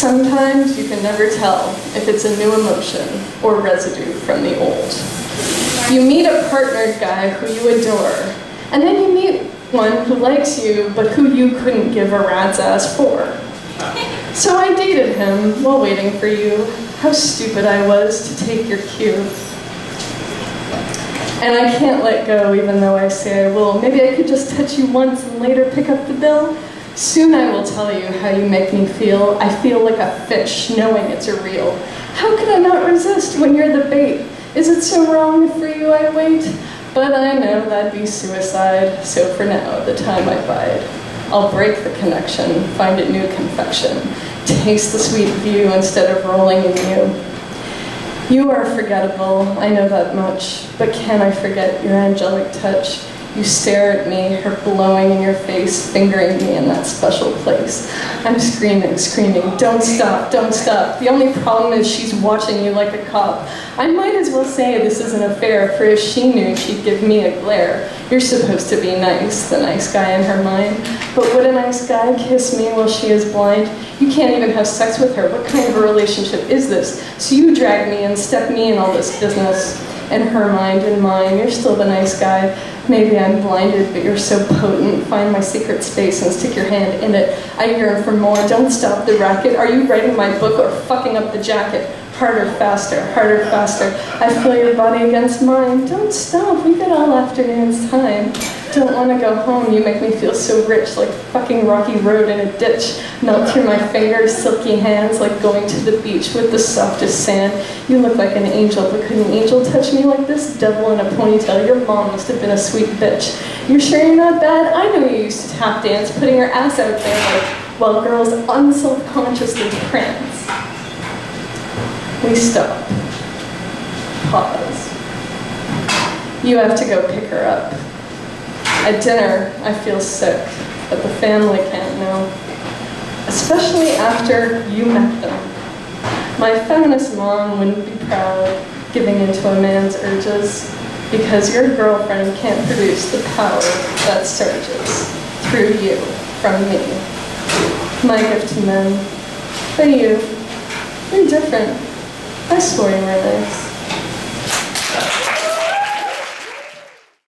Sometimes you can never tell if it's a new emotion or residue from the old. You meet a partnered guy who you adore, and then you meet one who likes you but who you couldn't give a rat's ass for. So I dated him while waiting for you. How stupid I was to take your cue. And I can't let go even though I say I will. Maybe I could just touch you once and later pick up the bill. Soon I will tell you how you make me feel. I feel like a fish knowing it's a reel. How could I not resist when you're the bait? Is it so wrong for you I wait? But I know that'd be suicide, so for now, the time I bide. I'll break the connection, find a new confection, taste the sweet view instead of rolling in you. You are forgettable, I know that much, but can I forget your angelic touch? You stare at me, her blowing in your face, fingering me in that special place. I'm screaming, screaming, don't stop, don't stop. The only problem is she's watching you like a cop. I might as well say this is an affair, for if she knew, she'd give me a glare. You're supposed to be nice, the nice guy in her mind. But would a nice guy kiss me while she is blind? You can't even have sex with her. What kind of a relationship is this? So you drag me and step me in all this business. In her mind and mine, you're still the nice guy. Maybe I'm blinded, but you're so potent. Find my secret space and stick your hand in it. I yearn for more. Don't stop the racket. Are you writing my book or fucking up the jacket? Harder, faster, harder, faster. I feel your body against mine. Don't stop. We've got all afternoon's time. Don't want to go home. You make me feel so rich, like fucking rocky road in a ditch. Melt through my fingers, silky hands, like going to the beach with the softest sand. You look like an angel, but could an angel touch me like this? Devil in a ponytail. Your mom must have been a sweet bitch. You're sure you're not bad? I know you used to tap dance, putting your ass out there like, while girls unselfconsciously prance. We stop. Pause. You have to go pick her up. At dinner, I feel sick, but the family can't know. Especially after you met them. My feminist mom wouldn't be proud giving into a man's urges because your girlfriend can't produce the power that surges through you from me. My gift to men. But you, you're different. I swore you were nice.